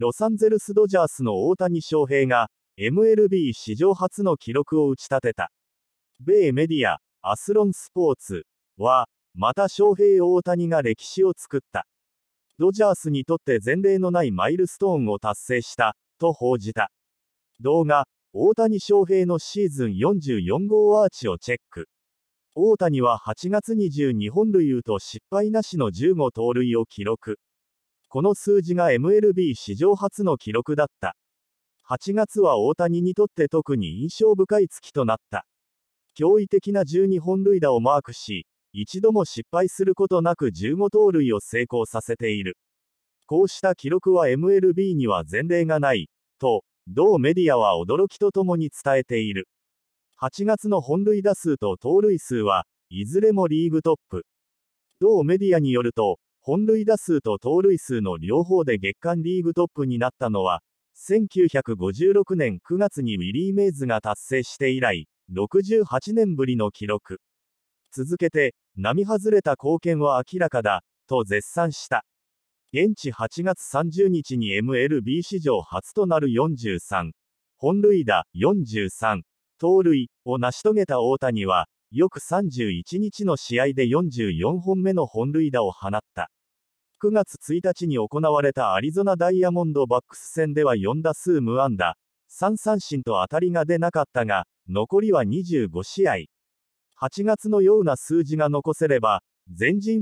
ロサンゼルス・ドジャースの大谷翔平が、MLB 史上初の記録を打ち立てた。米メディア、アスロンスポーツは、また翔平大谷が歴史を作った。ドジャースにとって前例のないマイルストーンを達成した、と報じた。動画、大谷翔平のシーズン44号アーチをチェック。大谷は8月22本塁打と失敗なしの15盗塁を記録。この数字が MLB 史上初の記録だった。8月は大谷にとって特に印象深い月となった。驚異的な12本塁打をマークし、一度も失敗することなく15盗塁を成功させている。こうした記録は MLB には前例がない、と、同メディアは驚きとともに伝えている。8月の本塁打数と盗塁数は、いずれもリーグトップ。同メディアによると、本塁打数と盗塁数の両方で月間リーグトップになったのは、1956年9月にウィリー・メイズが達成して以来、68年ぶりの記録。続けて、並外れた貢献は明らかだ、と絶賛した。現地8月30日に MLB 史上初となる43、本塁打43、盗塁を成し遂げた大谷は、翌31日の試合で44本目の本塁打を放った。9月1日に行われたアリゾナダイヤモンドバックス戦では4打数無安打、3三振と当たりが出なかったが、残りは25試合。8月のような数字が残せれば、前人